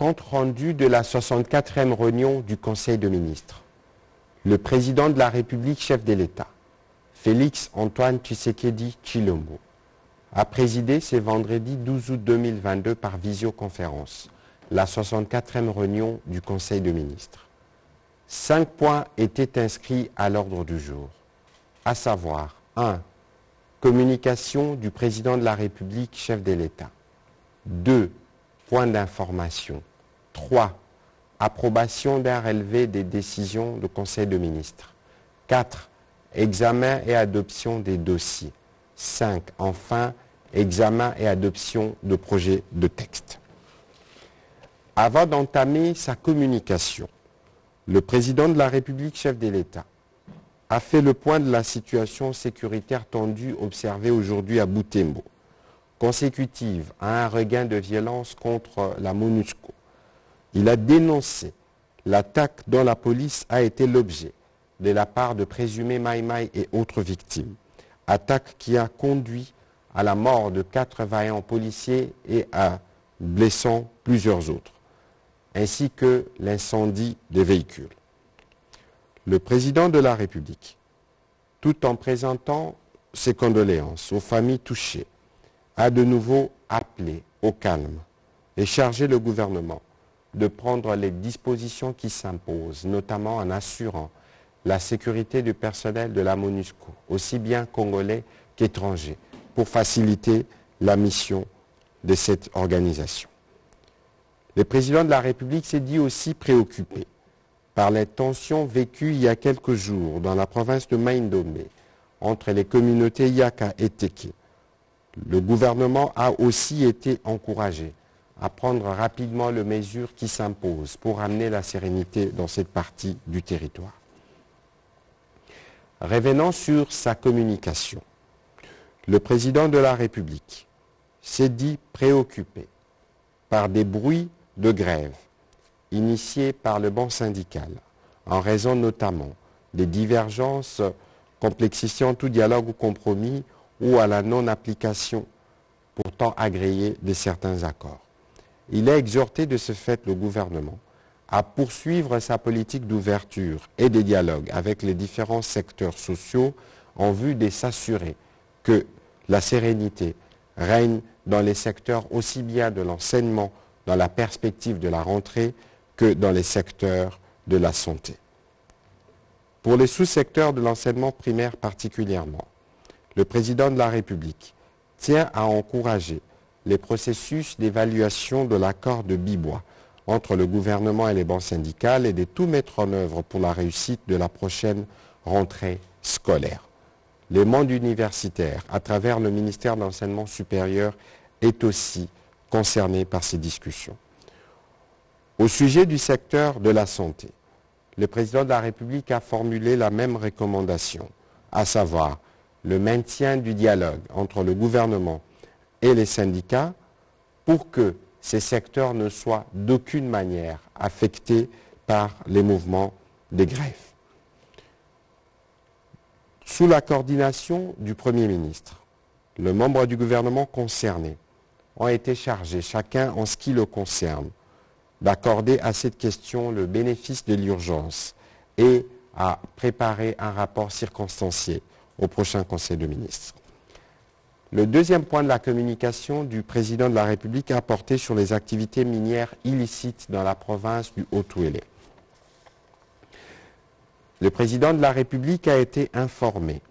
Compte rendu de la 64e réunion du Conseil de ministres. Le président de la République, chef de l'État, Félix Antoine Tshisekedi Chilombo, a présidé ce vendredi 12 août 2022 par visioconférence la 64e réunion du Conseil de ministres. Cinq points étaient inscrits à l'ordre du jour, à savoir 1. Communication du président de la République, chef de l'État. 2. Point d'information. 3. Approbation d'un relevé des décisions du Conseil de ministres. 4. Examen et adoption des dossiers. 5. Enfin, examen et adoption de projets de texte. Avant d'entamer sa communication, le président de la République, chef de l'État, a fait le point de la situation sécuritaire tendue observée aujourd'hui à Boutembo, consécutive à un regain de violence contre la MONUSCO. Il a dénoncé l'attaque dont la police a été l'objet de la part de présumés Maïmaï et autres victimes, attaque qui a conduit à la mort de quatre vaillants policiers et à blessant plusieurs autres, ainsi que l'incendie des véhicules. Le président de la République, tout en présentant ses condoléances aux familles touchées, a de nouveau appelé au calme et chargé le gouvernement de prendre les dispositions qui s'imposent, notamment en assurant la sécurité du personnel de la MONUSCO, aussi bien congolais qu'étrangers, pour faciliter la mission de cette organisation. Le président de la République s'est dit aussi préoccupé par les tensions vécues il y a quelques jours dans la province de Maïndomé entre les communautés Yaka et Teke. Le gouvernement a aussi été encouragé à prendre rapidement les mesures qui s'imposent pour amener la sérénité dans cette partie du territoire. Revenant sur sa communication, le président de la République s'est dit préoccupé par des bruits de grève initié par le banc syndical, en raison notamment des divergences complexifiant tout dialogue ou compromis ou à la non-application pourtant agréée de certains accords. Il a exhorté de ce fait le gouvernement à poursuivre sa politique d'ouverture et de dialogue avec les différents secteurs sociaux en vue de s'assurer que la sérénité règne dans les secteurs aussi bien de l'enseignement dans la perspective de la rentrée que dans les secteurs de la santé. Pour les sous-secteurs de l'enseignement primaire particulièrement, le président de la République tient à encourager les processus d'évaluation de l'accord de Bibois entre le gouvernement et les banques syndicales et de tout mettre en œuvre pour la réussite de la prochaine rentrée scolaire. Le monde universitaire, à travers le ministère de l'Enseignement supérieur, est aussi concerné par ces discussions. Au sujet du secteur de la santé, le président de la République a formulé la même recommandation, à savoir le maintien du dialogue entre le gouvernement et les syndicats pour que ces secteurs ne soient d'aucune manière affectés par les mouvements de grève. Sous la coordination du Premier ministre, les membres du gouvernement concernés ont été chargés, chacun en ce qui le concerne, d'accorder à cette question le bénéfice de l'urgence et à préparer un rapport circonstancié au prochain Conseil de ministres. Le deuxième point de la communication du président de la République a porté sur les activités minières illicites dans la province du Haut-Touélé. Le président de la République a été informé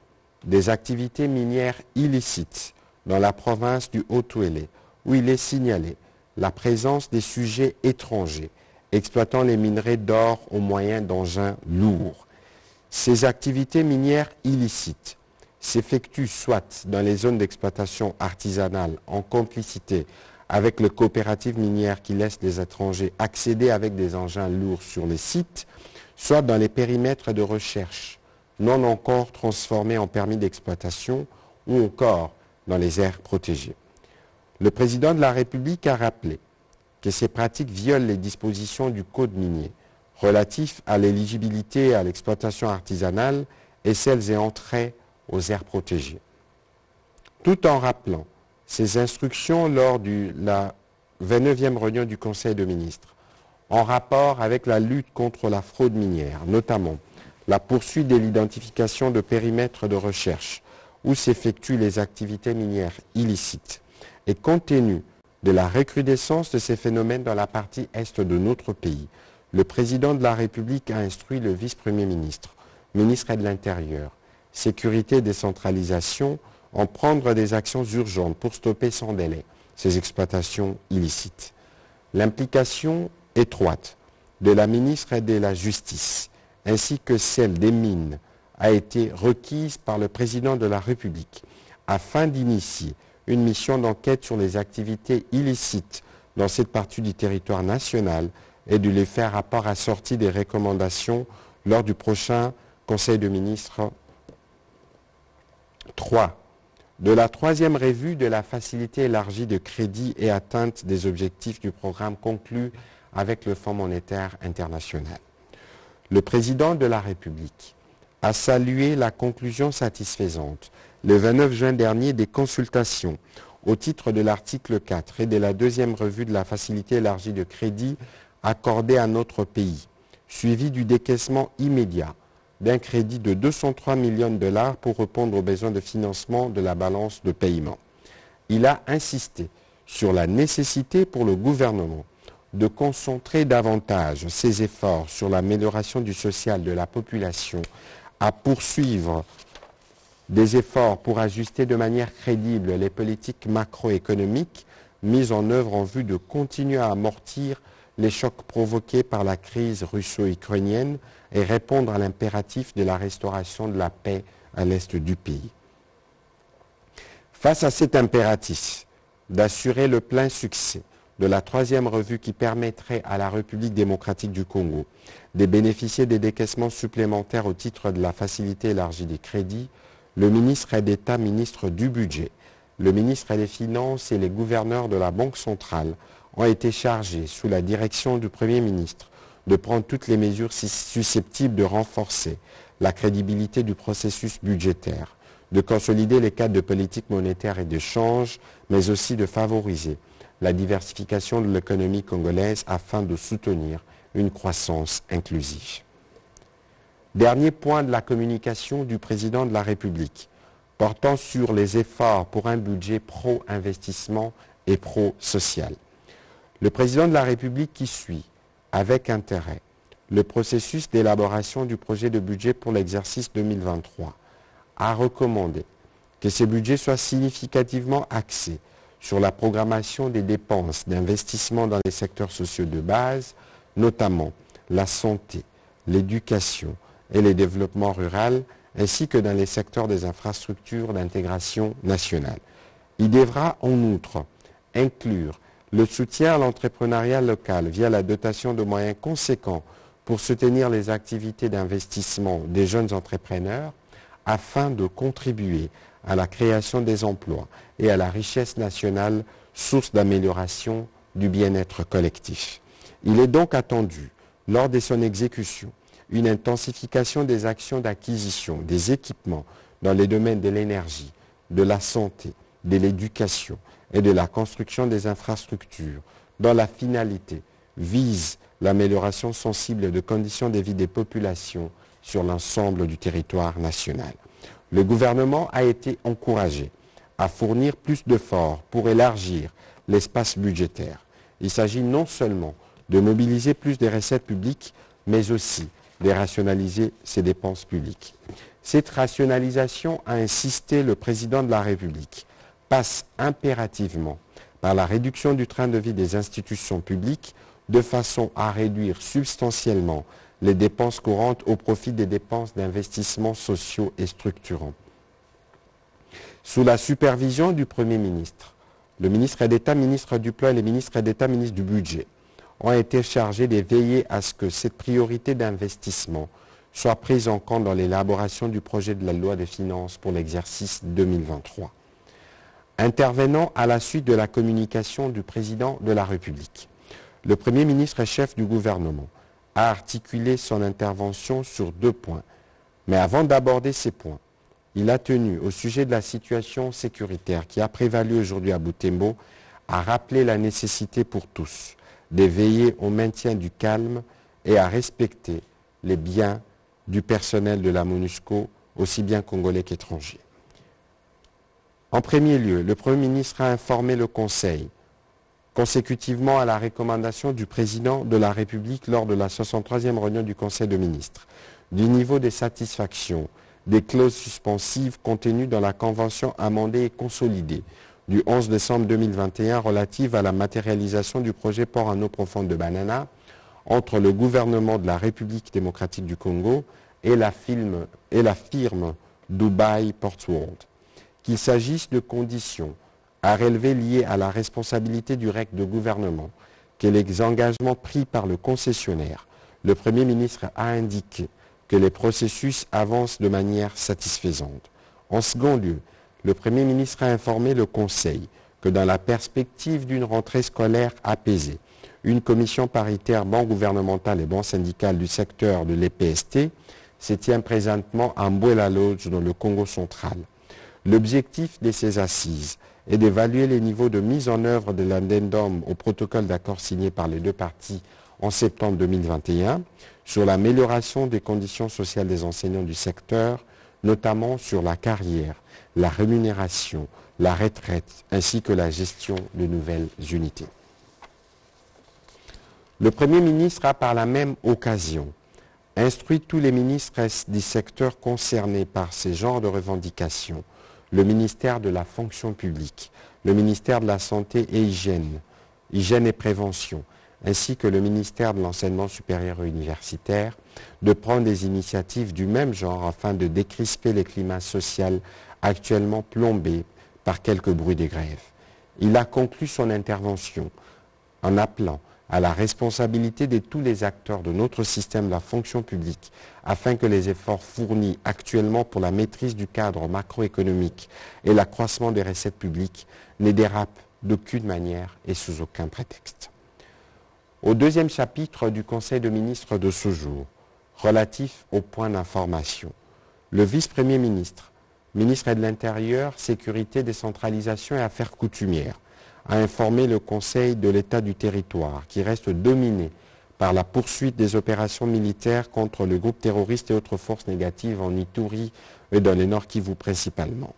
des activités minières illicites dans la province du Haut-Touélé, où il est signalé la présence des sujets étrangers exploitant les minerais d'or au moyen d'engins lourds. Ces activités minières illicites s'effectuent soit dans les zones d'exploitation artisanale en complicité avec les coopératives minières qui laissent les étrangers accéder avec des engins lourds sur les sites, soit dans les périmètres de recherche non encore transformés en permis d'exploitation ou encore dans les aires protégées. Le président de la République a rappelé que ces pratiques violent les dispositions du Code minier relatifs à l'éligibilité et à l'exploitation artisanale et celles ayant trait aux aires protégées. Tout en rappelant ces instructions lors de la 29e réunion du Conseil de ministres en rapport avec la lutte contre la fraude minière, notamment la poursuite de l'identification de périmètres de recherche où s'effectuent les activités minières illicites. Et compte tenu de la recrudescence de ces phénomènes dans la partie est de notre pays, le président de la République a instruit le vice-premier ministre, ministre de l'Intérieur, Sécurité et décentralisation, en prendre des actions urgentes pour stopper sans délai ces exploitations illicites. L'implication étroite de la ministre de la Justice ainsi que celle des mines a été requise par le président de la République afin d'initier une mission d'enquête sur les activités illicites dans cette partie du territoire national et de les faire rapport assorti des recommandations lors du prochain Conseil de ministres 3. De la troisième revue de la facilité élargie de crédit et atteinte des objectifs du programme conclu avec le Fonds monétaire international. Le président de la République a salué la conclusion satisfaisante le 29 juin dernier des consultations au titre de l'article 4 et de la deuxième revue de la facilité élargie de crédit accordée à notre pays, suivi du décaissement immédiat d'un crédit de 203 millions de dollars pour répondre aux besoins de financement de la balance de paiement. Il a insisté sur la nécessité pour le gouvernement de concentrer davantage ses efforts sur l'amélioration du social de la population, à poursuivre des efforts pour ajuster de manière crédible les politiques macroéconomiques mises en œuvre en vue de continuer à amortir les chocs provoqués par la crise russo-ukrainienne et répondre à l'impératif de la restauration de la paix à l'est du pays. Face à cet impératif d'assurer le plein succès de la troisième revue qui permettrait à la République démocratique du Congo de bénéficier des décaissements supplémentaires au titre de la facilité élargie des crédits, le ministre d'État, ministre du Budget, le ministre des Finances et les gouverneurs de la Banque centrale ont été chargés, sous la direction du Premier ministre, de prendre toutes les mesures susceptibles de renforcer la crédibilité du processus budgétaire, de consolider les cadres de politique monétaire et de change, mais aussi de favoriser la diversification de l'économie congolaise afin de soutenir une croissance inclusive. Dernier point de la communication du président de la République, portant sur les efforts pour un budget pro-investissement et pro-social. Le président de la République qui suit avec intérêt le processus d'élaboration du projet de budget pour l'exercice 2023 a recommandé que ce budget soit significativement axé sur la programmation des dépenses d'investissement dans les secteurs sociaux de base, notamment la santé, l'éducation, et le développement rural, ainsi que dans les secteurs des infrastructures d'intégration nationale. Il devra en outre inclure le soutien à l'entrepreneuriat local via la dotation de moyens conséquents pour soutenir les activités d'investissement des jeunes entrepreneurs afin de contribuer à la création des emplois et à la richesse nationale, source d'amélioration du bien-être collectif. Il est donc attendu, lors de son exécution, une intensification des actions d'acquisition des équipements dans les domaines de l'énergie, de la santé, de l'éducation et de la construction des infrastructures, dont la finalité vise l'amélioration sensible de conditions de vie des populations sur l'ensemble du territoire national. Le gouvernement a été encouragé à fournir plus d'efforts pour élargir l'espace budgétaire. Il s'agit non seulement de mobiliser plus de recettes publiques, mais aussi de rationaliser ses dépenses publiques. Cette rationalisation, a insisté le président de la République, passe impérativement par la réduction du train de vie des institutions publiques de façon à réduire substantiellement les dépenses courantes au profit des dépenses d'investissements sociaux et structurants. Sous la supervision du Premier ministre, le ministre d'État, ministre du Plan et le ministre d'État, ministre du Budget, ont été chargés de veiller à ce que cette priorité d'investissement soit prise en compte dans l'élaboration du projet de la loi de finances pour l'exercice 2023. Intervenant à la suite de la communication du président de la République, le Premier ministre et chef du gouvernement a articulé son intervention sur deux points. Mais avant d'aborder ces points, il a tenu, au sujet de la situation sécuritaire qui a prévalu aujourd'hui à Boutembo, à rappeler la nécessité pour tous de veiller au maintien du calme et à respecter les biens du personnel de la MONUSCO, aussi bien congolais qu'étrangers. En premier lieu, le Premier ministre a informé le Conseil, consécutivement à la recommandation du Président de la République lors de la 63e réunion du Conseil de ministres, du niveau de satisfaction des clauses suspensives contenues dans la Convention amendée et consolidée du 11 décembre 2021 relative à la matérialisation du projet port en eau profonde de Banana entre le gouvernement de la République démocratique du Congo et la, et la firme Dubai Portworld. Qu'il s'agisse de conditions à relever liées à la responsabilité du REC de gouvernement, que les engagements pris par le concessionnaire, le Premier ministre a indiqué que les processus avancent de manière satisfaisante. En second lieu, le Premier ministre a informé le Conseil que dans la perspective d'une rentrée scolaire apaisée, une commission paritaire banque gouvernementale et banque syndicale du secteur de l'EPST se tient présentement à Mbouela Lodge dans le Congo central. L'objectif de ces assises est d'évaluer les niveaux de mise en œuvre de l'addendum au protocole d'accord signé par les deux parties en septembre 2021 sur l'amélioration des conditions sociales des enseignants du secteur, notamment sur la carrière, la rémunération, la retraite, ainsi que la gestion de nouvelles unités. Le Premier ministre a par la même occasion instruit tous les ministres du secteur concernés par ces genres de revendications, le ministère de la fonction publique, le ministère de la santé et hygiène, hygiène et prévention, ainsi que le ministère de l'enseignement supérieur et universitaire, de prendre des initiatives du même genre afin de décrisper les climats sociaux actuellement plombés par quelques bruits des grèves. Il a conclu son intervention en appelant à la responsabilité de tous les acteurs de notre système de la fonction publique afin que les efforts fournis actuellement pour la maîtrise du cadre macroéconomique et l'accroissement des recettes publiques ne dérapent d'aucune manière et sous aucun prétexte. Au deuxième chapitre du Conseil de ministres de ce jour, relatif aux points d'information, le vice-premier ministre, ministre de l'Intérieur, Sécurité, Décentralisation et Affaires coutumières, a informé le Conseil de l'État du territoire, qui reste dominé par la poursuite des opérations militaires contre le groupe terroriste et autres forces négatives en Ituri et dans les Nord Kivu principalement.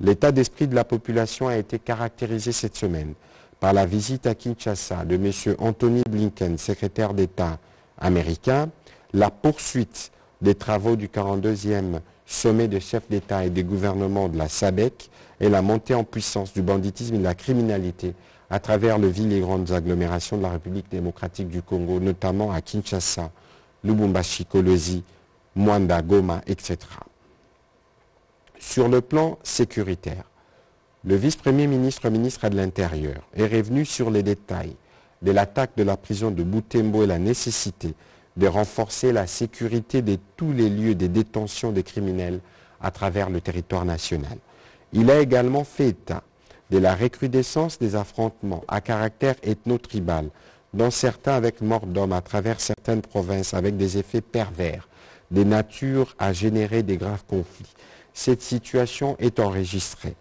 L'état d'esprit de la population a été caractérisé cette semaine par la visite à Kinshasa de M. Anthony Blinken, secrétaire d'État américain, la poursuite des travaux du 42e sommet des chefs d'État et des gouvernements de la SADEC et la montée en puissance du banditisme et de la criminalité à travers les villes et grandes agglomérations de la République démocratique du Congo, notamment à Kinshasa, Lubumbashi, Kolosi, Mwanda, Goma, etc. Sur le plan sécuritaire, le vice-premier ministre, ministre de l'Intérieur, est revenu sur les détails de l'attaque de la prison de Boutembo et la nécessité de renforcer la sécurité de tous les lieux de détention des criminels à travers le territoire national. Il a également fait état de la recrudescence des affrontements à caractère ethno-tribal, dont certains avec mort d'hommes à travers certaines provinces avec des effets pervers, des natures à générer des graves conflits. Cette situation est enregistrée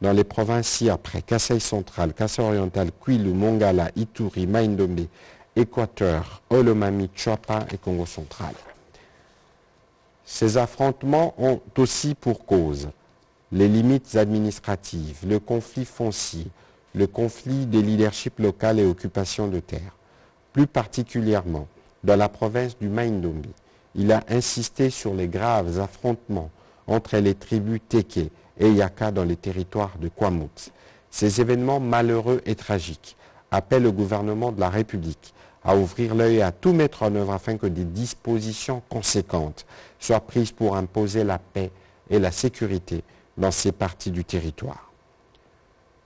dans les provinces ci-après, Kassai central, Kassai oriental, Kwilu, Mongala, Ituri, Maindombe, Équateur, Olomami, Chapa et Congo central. Ces affrontements ont aussi pour cause les limites administratives, le conflit foncier, le conflit des leaderships locaux et occupation de terre. Plus particulièrement, dans la province du Maindombe, il a insisté sur les graves affrontements entre les tribus Teke et Yaka dans les territoires de Kwamut. Ces événements malheureux et tragiques appellent le gouvernement de la République à ouvrir l'œil et à tout mettre en œuvre afin que des dispositions conséquentes soient prises pour imposer la paix et la sécurité dans ces parties du territoire.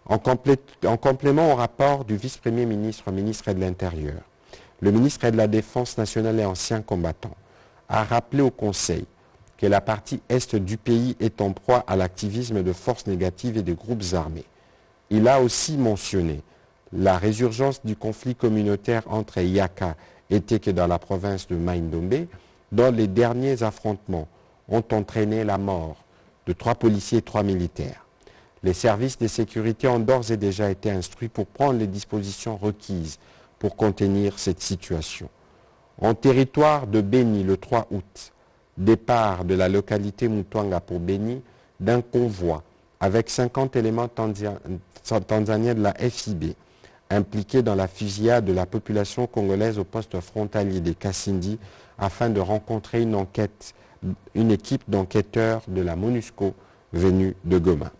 En, complément au rapport du vice-premier ministre, ministre de l'Intérieur, le ministre de la Défense nationale et ancien combattant a rappelé au Conseil que la partie est du pays est en proie à l'activisme de forces négatives et de groupes armés. Il a aussi mentionné la résurgence du conflit communautaire entre Yaka et Teke dans la province de Maindombe, dont les derniers affrontements ont entraîné la mort de trois policiers et trois militaires. Les services de sécurité ont d'ores et déjà été instruits pour prendre les dispositions requises pour contenir cette situation. En territoire de Béni le 3 août, départ de la localité Mutwanga pour Béni d'un convoi avec 50 éléments tanzaniens de la FIB impliqués dans la fusillade de la population congolaise au poste frontalier des Kassindi afin de rencontrer une enquête, une équipe d'enquêteurs de la MONUSCO venue de Goma.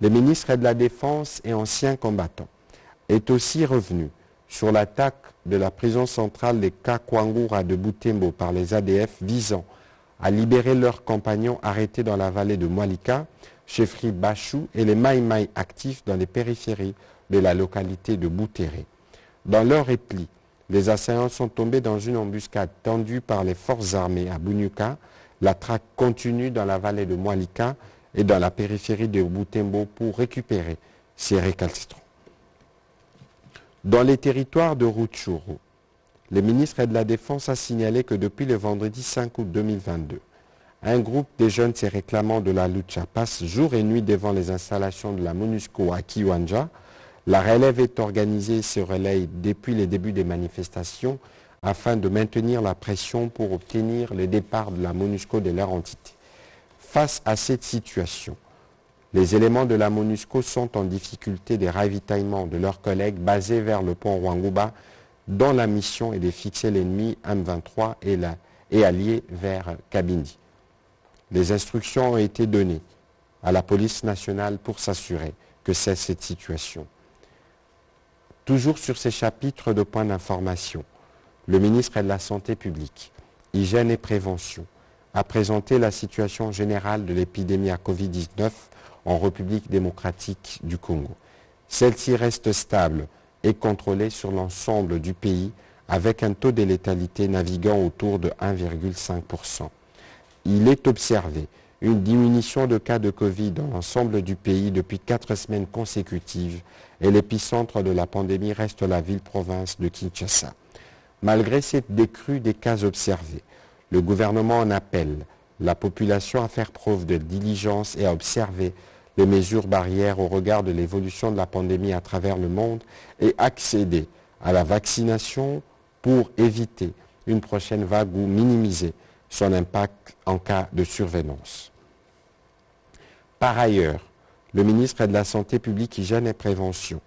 Le ministre de la Défense et ancien combattant est aussi revenu sur l'attaque de la prison centrale des Kakwangura de Butembo par les ADF visant à libérer leurs compagnons arrêtés dans la vallée de Mwalika, chefferie Bachou et les Maïmaï actifs dans les périphéries de la localité de Boutéré. Dans leur repli, les assaillants sont tombés dans une embuscade tendue par les forces armées à Bunyuka. La traque continue dans la vallée de Mwalika et dans la périphérie de Boutembo pour récupérer ces récalcitrants. Dans les territoires de Rutshuru, le ministre de la Défense a signalé que depuis le vendredi 5 août 2022, un groupe de jeunes se réclamant de la lucha passe jour et nuit devant les installations de la MONUSCO à Kiwanja. La relève est organisée se relaye depuis le début des manifestations afin de maintenir la pression pour obtenir le départ de la MONUSCO de leur entité. Face à cette situation, les éléments de la MONUSCO sont en difficulté de ravitaillement de leurs collègues basés vers le pont Rwanguba dont la mission est de fixer l'ennemi M23 et, et alliés vers Kabindi. Les instructions ont été données à la police nationale pour s'assurer que c'est cette situation. Toujours sur ces chapitres de points d'information, le ministre de la Santé publique, Hygiène et Prévention a présenté la situation générale de l'épidémie à Covid-19 en République démocratique du Congo. Celle-ci reste stable et contrôlée sur l'ensemble du pays avec un taux de létalité naviguant autour de 1,5%. Il est observé une diminution de cas de Covid dans l'ensemble du pays depuis quatre semaines consécutives et l'épicentre de la pandémie reste la ville-province de Kinshasa. Malgré cette décrue des cas observés, le gouvernement en appelle la population à faire preuve de diligence et à observer les mesures barrières au regard de l'évolution de la pandémie à travers le monde et accéder à la vaccination pour éviter une prochaine vague ou minimiser son impact en cas de surveillance. Par ailleurs, le ministre de la Santé publique, Hygiène et Prévention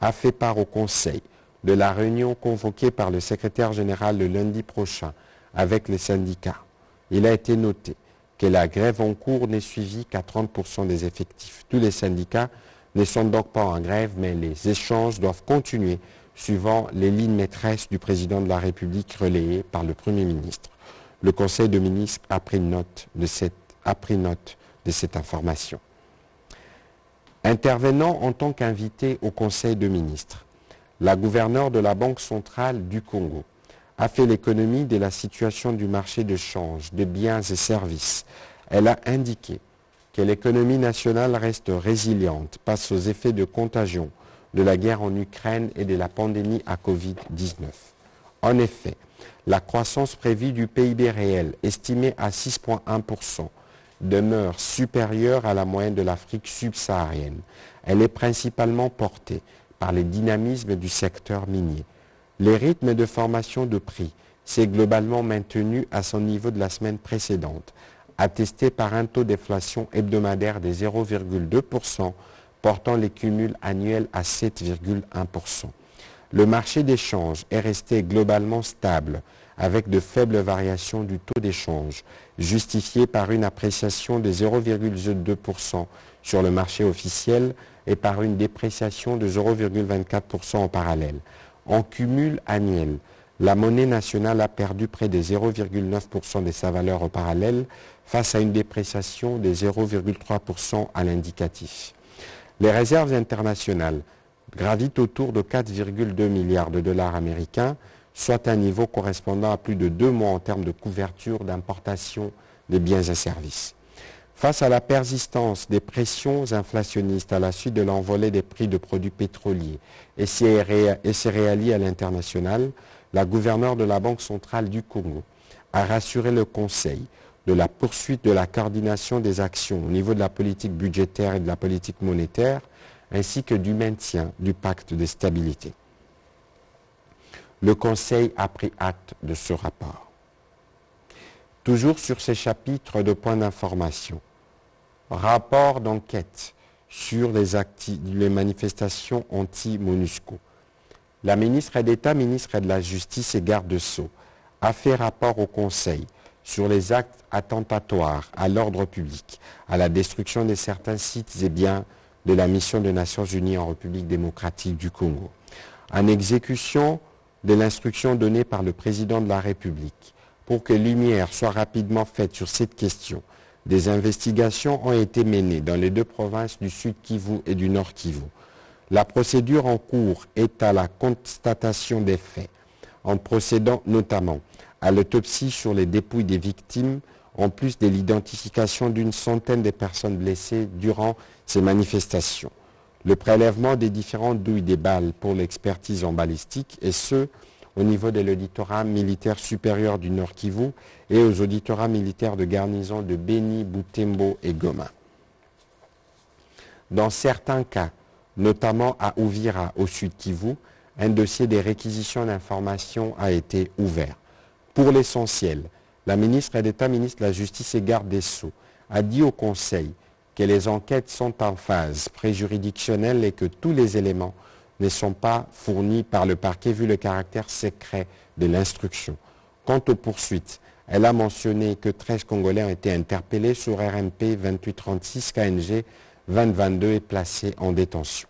a fait part au Conseil de la réunion convoquée par le secrétaire général le lundi prochain avec les syndicats. Il a été noté que la grève en cours n'est suivie qu'à 30% des effectifs. Tous les syndicats ne sont donc pas en grève, mais les échanges doivent continuer suivant les lignes maîtresses du président de la République relayées par le Premier ministre. Le Conseil de ministres a pris note de cette, information. Intervenant en tant qu'invité au Conseil de ministres, la gouverneure de la Banque centrale du Congo, a fait l'économie de la situation du marché de change de biens et services. Elle a indiqué que l'économie nationale reste résiliente face aux effets de contagion de la guerre en Ukraine et de la pandémie à Covid-19. En effet, la croissance prévue du PIB réel, estimée à 6,1%, demeure supérieure à la moyenne de l'Afrique subsaharienne. Elle est principalement portée par les dynamismes du secteur minier. Les rythmes de formation de prix s'est globalement maintenu à son niveau de la semaine précédente, attesté par un taux d'inflation hebdomadaire de 0,2%, portant les cumuls annuels à 7,1%. Le marché d'échange est resté globalement stable, avec de faibles variations du taux d'échange, justifié par une appréciation de 0,2% sur le marché officiel et par une dépréciation de 0,24% en parallèle. En cumul annuel, la monnaie nationale a perdu près de 0,9% de sa valeur au parallèle face à une dépréciation de 0,3% à l'indicatif. Les réserves internationales gravitent autour de 4,2 milliards de dollars américains, soit un niveau correspondant à plus de deux mois en termes de couverture d'importation des biens et services. Face à la persistance des pressions inflationnistes à la suite de l'envolée des prix de produits pétroliers et céréaliers à l'international, la gouverneure de la Banque centrale du Congo a rassuré le Conseil de la poursuite de la coordination des actions au niveau de la politique budgétaire et de la politique monétaire, ainsi que du maintien du pacte de stabilité. Le Conseil a pris acte de ce rapport. Toujours sur ces chapitres de points d'information, rapport d'enquête sur les, manifestations anti-MONUSCO. La ministre d'État, ministre de la Justice et garde de Sceaux a fait rapport au Conseil sur les actes attentatoires à l'ordre public, à la destruction de certains sites et biens de la mission des Nations Unies en République démocratique du Congo. En exécution de l'instruction donnée par le président de la République pour que lumière soit rapidement faite sur cette question, des investigations ont été menées dans les deux provinces du Sud Kivu et du Nord Kivu. La procédure en cours est à la constatation des faits, en procédant notamment à l'autopsie sur les dépouilles des victimes, en plus de l'identification d'une centaine de personnes blessées durant ces manifestations. Le prélèvement des différentes douilles des balles pour l'expertise en balistique et ce, au niveau de l'auditorat militaire supérieur du Nord Kivu et aux auditorats militaires de garnison de Beni, Butembo et Goma. Dans certains cas, notamment à Ouvira au Sud Kivu, un dossier des réquisitions d'informations a été ouvert. Pour l'essentiel, la ministre d'État, ministre de la Justice et garde des Sceaux a dit au Conseil que les enquêtes sont en phase préjuridictionnelle et que tous les éléments ne sont pas fournis par le parquet vu le caractère secret de l'instruction. Quant aux poursuites, elle a mentionné que 13 Congolais ont été interpellés sur RMP 2836 KNG 2022 et placés en détention.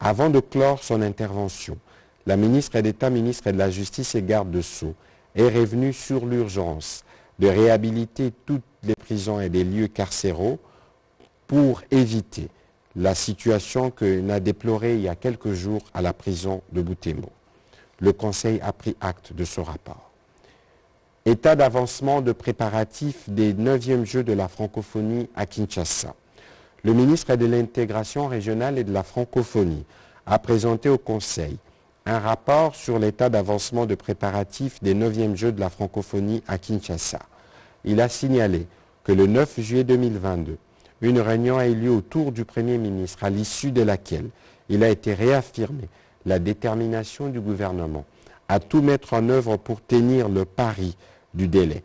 Avant de clore son intervention, la ministre d'État, ministre de la Justice et garde de Sceaux est revenue sur l'urgence de réhabiliter toutes les prisons et les lieux carcéraux pour éviter la situation que n'a déplorée il y a quelques jours à la prison de Boutembo. Le Conseil a pris acte de ce rapport. État d'avancement de préparatifs des 9e Jeux de la francophonie à Kinshasa. Le ministre de l'intégration régionale et de la francophonie a présenté au Conseil un rapport sur l'état d'avancement de préparatifs des 9e Jeux de la francophonie à Kinshasa. Il a signalé que le 9 juillet 2022, une réunion a eu lieu autour du Premier ministre, à l'issue de laquelle il a été réaffirmé la détermination du gouvernement à tout mettre en œuvre pour tenir le pari du délai.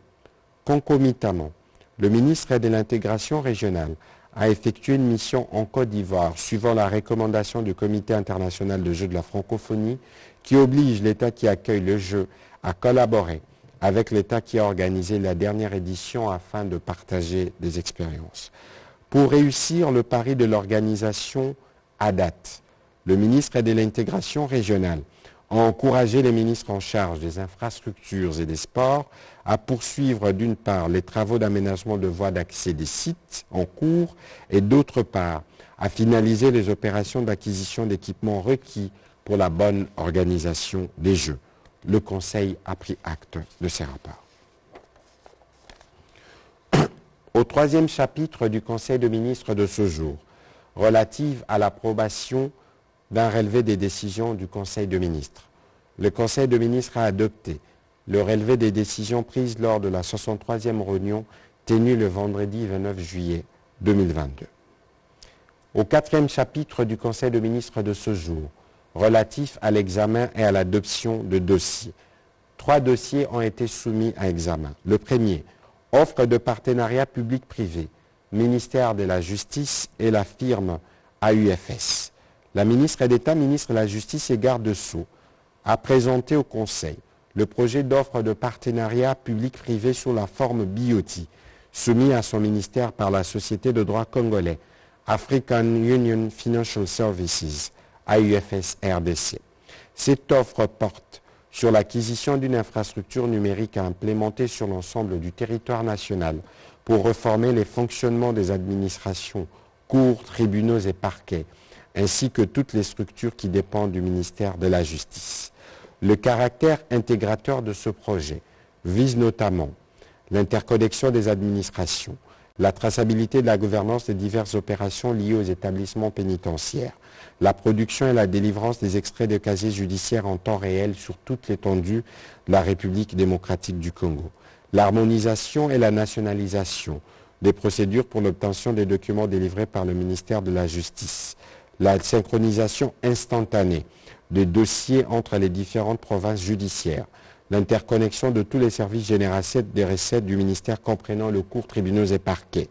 Concomitamment, le ministre de l'intégration régionale a effectué une mission en Côte d'Ivoire suivant la recommandation du Comité international de jeux de la francophonie qui oblige l'État qui accueille le jeu à collaborer avec l'État qui a organisé la dernière édition afin de partager des expériences. Pour réussir le pari de l'organisation à date, le ministre de l'intégration régionale a encouragé les ministres en charge des infrastructures et des sports à poursuivre d'une part les travaux d'aménagement de voies d'accès des sites en cours et d'autre part à finaliser les opérations d'acquisition d'équipements requis pour la bonne organisation des Jeux. Le Conseil a pris acte de ces rapports. Au troisième chapitre du Conseil de ministres de ce jour, relative à l'approbation d'un relevé des décisions du Conseil de ministres. Le Conseil de ministres a adopté le relevé des décisions prises lors de la 63e réunion tenue le vendredi 29 juillet 2022. Au quatrième chapitre du Conseil de ministres de ce jour, relatif à l'examen et à l'adoption de dossiers, trois dossiers ont été soumis à examen. Le premier, offre de partenariat public-privé, ministère de la Justice et la firme AUFS. La ministre d'État, ministre de la Justice et garde de Sceaux a présenté au Conseil le projet d'offre de partenariat public-privé sous la forme BIOTI, soumis à son ministère par la société de droit congolais African Union Financial Services, AUFS RDC. Cette offre porte sur l'acquisition d'une infrastructure numérique à implémenter sur l'ensemble du territoire national pour reformer les fonctionnements des administrations, cours, tribunaux et parquets, ainsi que toutes les structures qui dépendent du ministère de la Justice. Le caractère intégrateur de ce projet vise notamment l'interconnexion des administrations, la traçabilité de la gouvernance des diverses opérations liées aux établissements pénitentiaires, la production et la délivrance des extraits de casiers judiciaires en temps réel sur toute l'étendue de la République démocratique du Congo, l'harmonisation et la nationalisation des procédures pour l'obtention des documents délivrés par le ministère de la Justice, la synchronisation instantanée de dossiers entre les différentes provinces judiciaires, l'interconnexion de tous les services générateurs des recettes du ministère comprenant le cours tribunaux et parquets,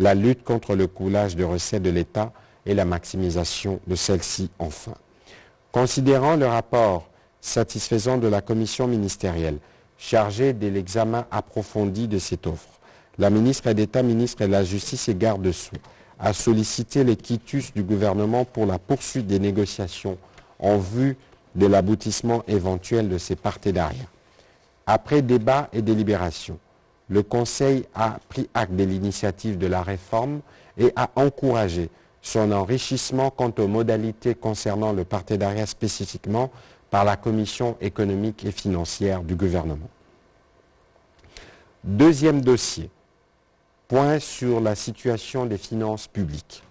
la lutte contre le coulage de recettes de l'État et la maximisation de celles-ci enfin. Considérant le rapport satisfaisant de la commission ministérielle chargée de l'examen approfondi de cette offre, la ministre d'État, ministre de la Justice et garde-sous a sollicité les quitus du gouvernement pour la poursuite des négociations en vue de l'aboutissement éventuel de ces partenariats. Après débat et délibération, le Conseil a pris acte de l'initiative de la réforme et a encouragé son enrichissement quant aux modalités concernant le partenariat spécifiquement par la Commission économique et financière du gouvernement. Deuxième dossier, point sur la situation des finances publiques.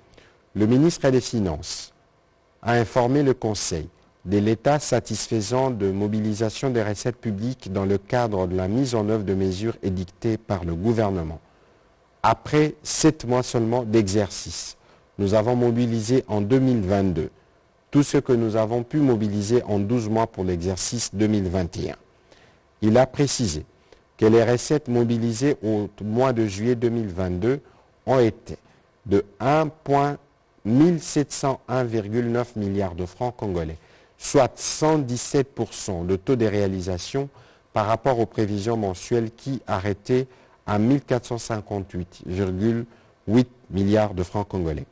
Le ministre des Finances a informé le Conseil de l'état satisfaisant de mobilisation des recettes publiques dans le cadre de la mise en œuvre de mesures édictées par le gouvernement. Après sept mois seulement d'exercice, nous avons mobilisé en 2022 tout ce que nous avons pu mobiliser en 12 mois pour l'exercice 2021. Il a précisé que les recettes mobilisées au mois de juillet 2022 ont été de 1,1701,9 milliards de francs congolais, soit 117% de taux de réalisation par rapport aux prévisions mensuelles qui arrêtaient à 1458,8 milliards de francs congolais.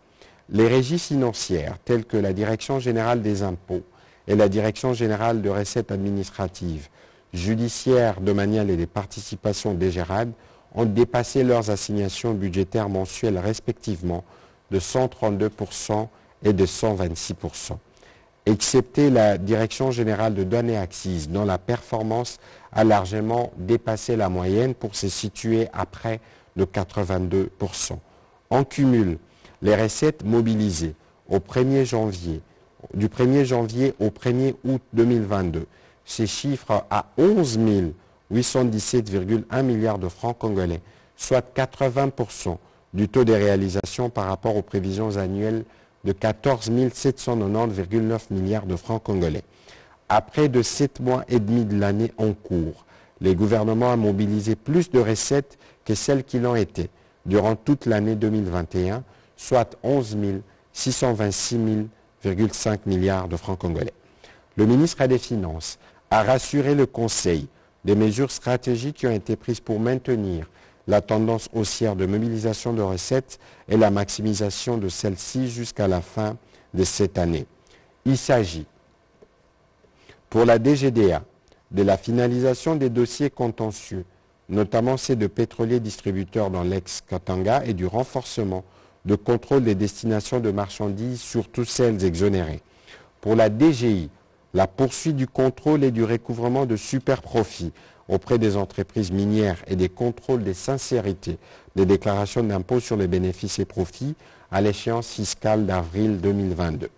Les régies financières, telles que la Direction générale des impôts et la Direction générale de recettes administratives, judiciaires, domaniales et des participations des GERAD, ont dépassé leurs assignations budgétaires mensuelles respectivement de 132% et de 126% excepté la Direction générale de douane et axes, dont la performance a largement dépassé la moyenne pour se situer à près de 82%. En cumul, les recettes mobilisées au 1er janvier, du 1er janvier au 1er août 2022 ces chiffres à 11 817,1 milliards de francs congolais, soit 80% du taux de réalisation par rapport aux prévisions annuelles de 14 790,9 milliards de francs congolais. Après de sept mois et demi de l'année en cours, les gouvernements ont mobilisé plus de recettes que celles qui l'ont été durant toute l'année 2021, soit 11 626,5 milliards de francs congolais. Le ministre des Finances a rassuré le Conseil des mesures stratégiques qui ont été prises pour maintenir la tendance haussière de mobilisation de recettes et la maximisation de celles-ci jusqu'à la fin de cette année. Il s'agit pour la DGDA de la finalisation des dossiers contentieux, notamment ceux de pétroliers distributeurs dans l'ex-Katanga et du renforcement de contrôle des destinations de marchandises, surtout celles exonérées. Pour la DGI, la poursuite du contrôle et du recouvrement de superprofits auprès des entreprises minières et des contrôles des sincérités des déclarations d'impôt sur les bénéfices et profits à l'échéance fiscale d'avril 2022.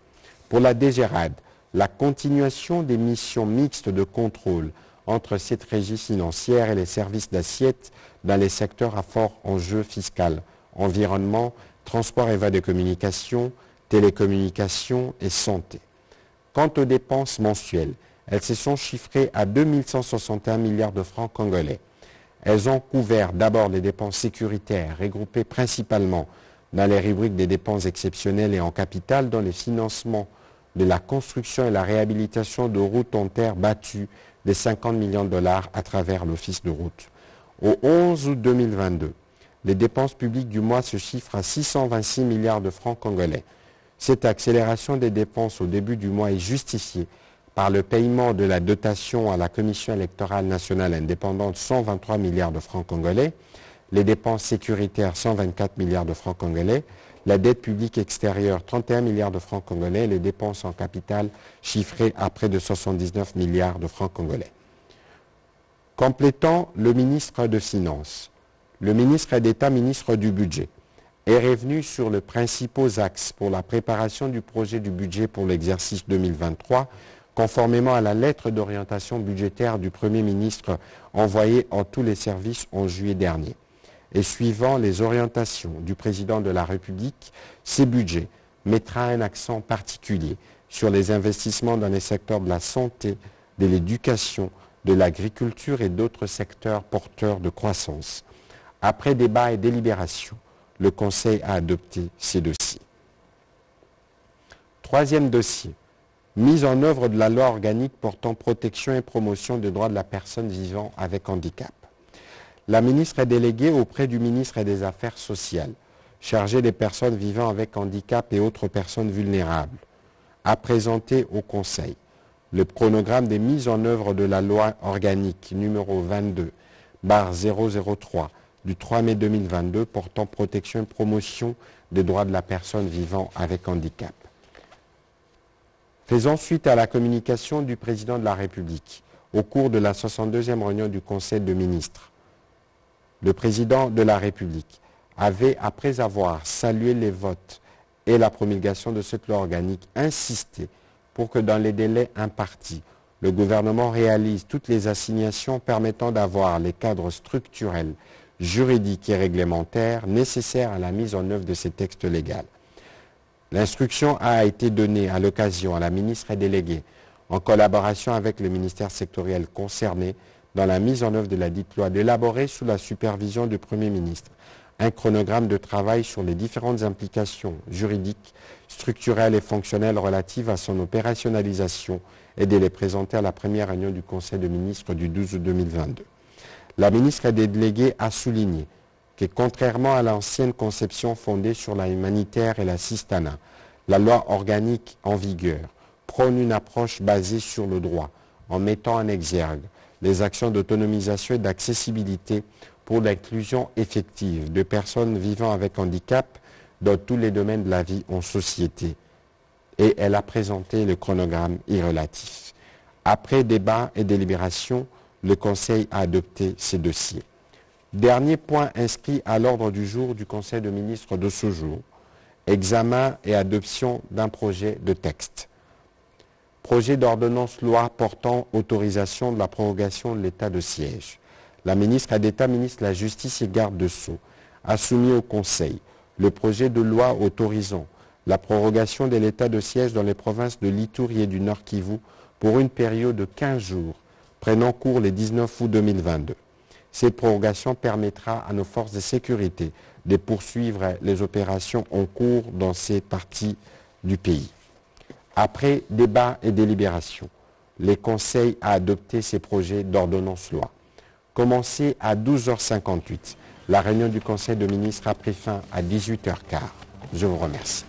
Pour la DGRAD, la continuation des missions mixtes de contrôle entre cette régie financière et les services d'assiette dans les secteurs à fort enjeu fiscal, environnement, transport et voies de communication, télécommunications et santé. Quant aux dépenses mensuelles, elles se sont chiffrées à 2161 milliards de francs congolais. Elles ont couvert d'abord les dépenses sécuritaires, regroupées principalement dans les rubriques des dépenses exceptionnelles et en capital, dans les financements de la construction et la réhabilitation de routes en terre battues des 50 millions de dollars à travers l'Office de route. Au 11 août 2022, les dépenses publiques du mois se chiffrent à 626 milliards de francs congolais. Cette accélération des dépenses au début du mois est justifiée par le paiement de la dotation à la Commission électorale nationale indépendante 123 milliards de francs congolais, les dépenses sécuritaires 124 milliards de francs congolais, la dette publique extérieure 31 milliards de francs congolais, les dépenses en capital chiffrées à près de 79 milliards de francs congolais. Complétant le ministre de Finances, le ministre d'État, ministre du Budget, est revenu sur les principaux axes pour la préparation du projet du budget pour l'exercice 2023 conformément à la lettre d'orientation budgétaire du Premier ministre envoyée en tous les services en juillet dernier. Et suivant les orientations du Président de la République, ces budgets mettra un accent particulier sur les investissements dans les secteurs de la santé, de l'éducation, de l'agriculture et d'autres secteurs porteurs de croissance. Après débat et délibération, le Conseil a adopté ces dossiers. Troisième dossier, mise en œuvre de la loi organique portant protection et promotion des droits de la personne vivant avec handicap. La ministre est déléguée auprès du ministre des Affaires sociales, chargé des personnes vivant avec handicap et autres personnes vulnérables, a présenté au Conseil le chronogramme des mises en œuvre de la loi organique numéro 22 003 du 3 mai 2022 portant protection et promotion des droits de la personne vivant avec handicap. Faisant suite à la communication du président de la République au cours de la 62e réunion du Conseil de ministres, le président de la République avait, après avoir salué les votes et la promulgation de cette loi organique, insisté pour que dans les délais impartis, le gouvernement réalise toutes les assignations permettant d'avoir les cadres structurels, juridiques et réglementaires nécessaires à la mise en œuvre de ces textes légaux. L'instruction a été donnée à l'occasion à la ministre déléguée, en collaboration avec le ministère sectoriel concerné, dans la mise en œuvre de la dite loi, d'élaborer sous la supervision du Premier ministre un chronogramme de travail sur les différentes implications juridiques, structurelles et fonctionnelles relatives à son opérationnalisation et de les présenter à la première réunion du Conseil des ministres du 12 août 2022. La ministre des délégués a souligné que contrairement à l'ancienne conception fondée sur la humanitaire et la cistana, la loi organique en vigueur prône une approche basée sur le droit en mettant en exergue les actions d'autonomisation et d'accessibilité pour l'inclusion effective de personnes vivant avec handicap dans tous les domaines de la vie en société. Et elle a présenté le chronogramme irrelatif. Après débat et délibération, le Conseil a adopté ces dossiers. Dernier point inscrit à l'ordre du jour du Conseil de ministres de ce jour, examen et adoption d'un projet de texte. Projet d'ordonnance loi portant autorisation de la prorogation de l'état de siège la ministre d'État, ministre de la Justice et garde de Sceaux, a soumis au Conseil le projet de loi autorisant la prorogation de l'état de siège dans les provinces de Litouri et du Nord Kivu pour une période de 15 jours, prenant cours le 19 août 2022. Cette prorogation permettra à nos forces de sécurité de poursuivre les opérations en cours dans ces parties du pays. Après débat et délibération, le Conseil a adopté ces projets d'ordonnance loi. Commencé à 12h58. La réunion du Conseil de ministres a pris fin à 18h15. Je vous remercie.